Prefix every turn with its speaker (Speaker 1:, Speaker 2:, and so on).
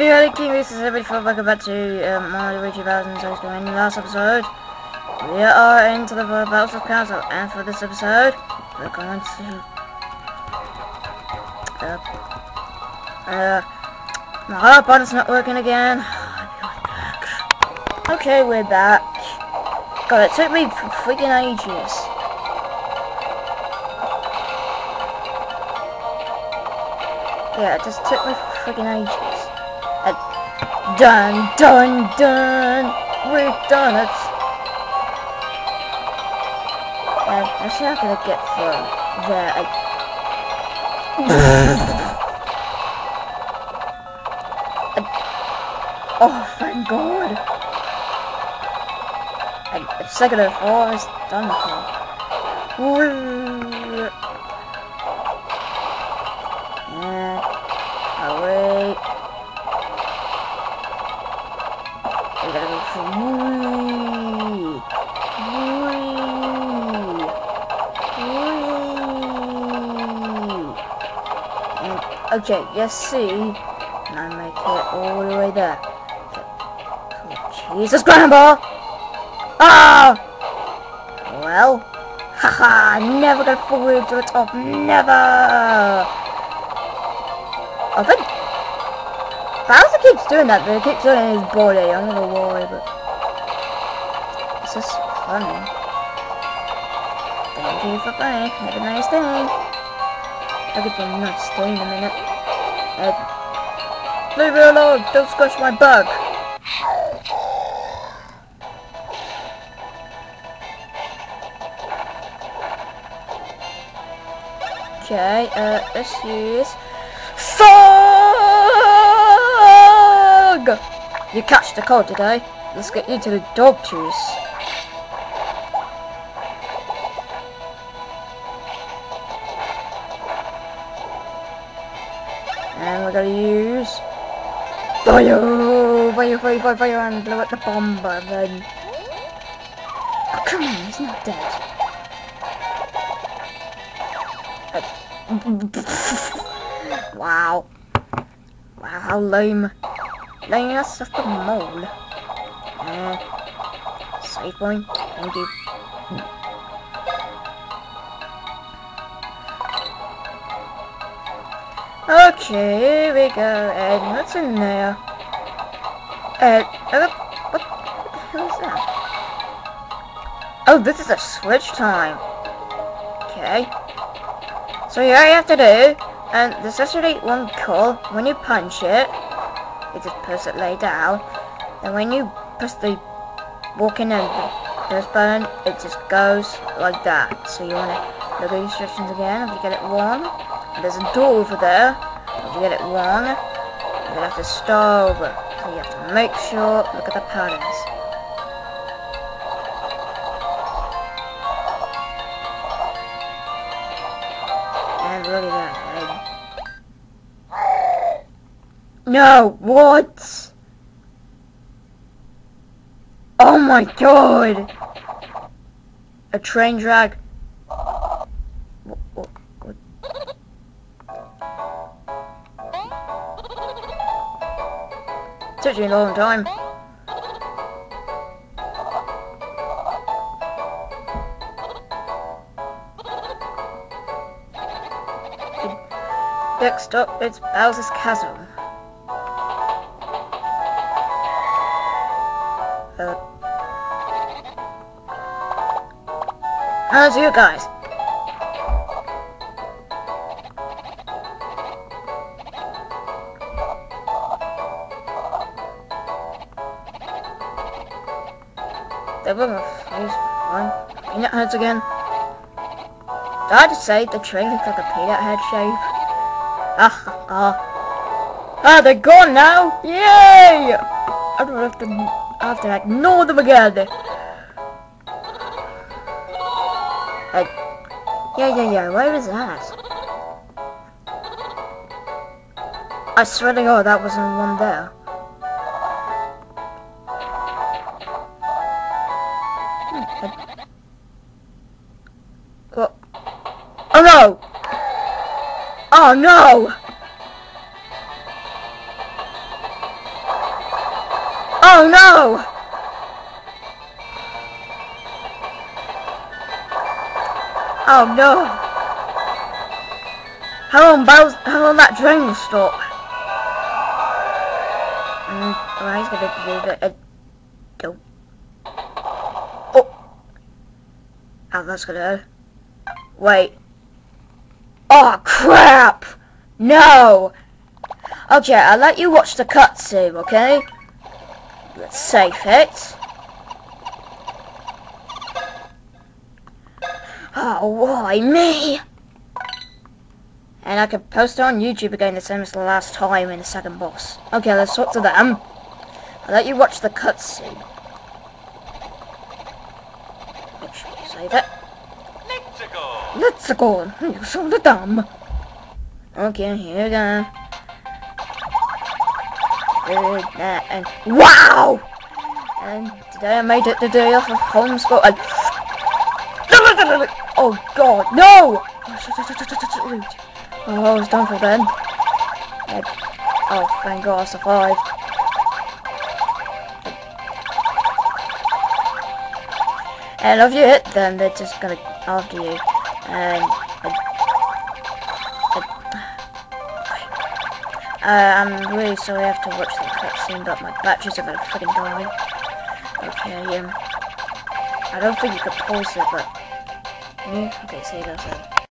Speaker 1: everybody, King this is everybody welcome back to um, Mario Luigi Bowser's Ice Cream. In the last episode, we are into the Bowser Council, and for this episode, we're going to... Uh, uh, my heart button's not working again. Okay, we're back. God, it took me freaking ages. Yeah, it just took me freaking ages. And done, done, done. We've done it. And I'm just not gonna get from there. I... oh, thank God. And the second is done. Okay, yes, see. And I make it all the way there. Oh, Jesus, Grandpa! Ah! Well, haha, never gonna fall into the top, never! I think Bowser keeps doing that, but he keeps doing it in his body. I don't know why, but it's just funny. Thank you for playing. Have a nice day. Give you a nice day in a minute. Uh, leave it alone. Don't squash my bug. Okay, uh, let's use Fog! You catch the cold today. Let's get you to the dog juice. And we're gonna use fire, fire, fire, fire, fire, and blow up the bomb, but then. Oh, come on, he's not dead. wow. Wow, how lame. Lame, that's just a mole. Uh, save point. Thank you. Okay, here we go. And what's in there? Uh, uh what, the hell is that? Oh, this is a switch time. Okay. So here you have to do, and there's actually one call, when you punch it, you just press it lay down, and when you press the walking and press button, it just goes like that. So you want to look at the instructions again, if you get it wrong, there's a door over there, if you get it wrong, to have to start over. So you have to make sure, look at the patterns. And look at that. No, what? Oh my god! A train drag. What, what? Took you a long time. Next up, it's Bowser's Castle. Uh, how's you guys? Face one. Peanut heads again. Did I just say the train looks like a peanut head shape? Ah ha ha. Ah, they're gone now! Yay! I don't have to, Have to ignore them again. Uh, yeah, yeah, yeah, where is that? I swear to God, that wasn't one there. Hmm, I- What? Oh no! Oh no! Oh no! Oh no! How long Bowser, how long that drain will stop? Mm, well, he's gonna do it. Uh, oh. oh. How that's gonna? Wait. Oh crap! No! Okay, I'll let you watch the cutscene, okay? Let's save it. Oh, why me? And I can post it on YouTube again the same as the last time in the second boss. Okay, let's talk to them. I'll let you watch the cutscene. Make sure you save it.
Speaker 2: Let's go.
Speaker 1: Let's go. You so dumb. Okay, here we go. That, and wow! And today I made it the day off of homeschool and Oh god, no! Oh, I was done for then. Oh, and, oh, thank god I survived. And if you hit them, they're just gonna after you. And, uh, I'm really sorry I have to watch the cutscene, but my batteries are gonna freaking die. Okay, um, I don't think you could pause it, but, yeah, okay, see you then.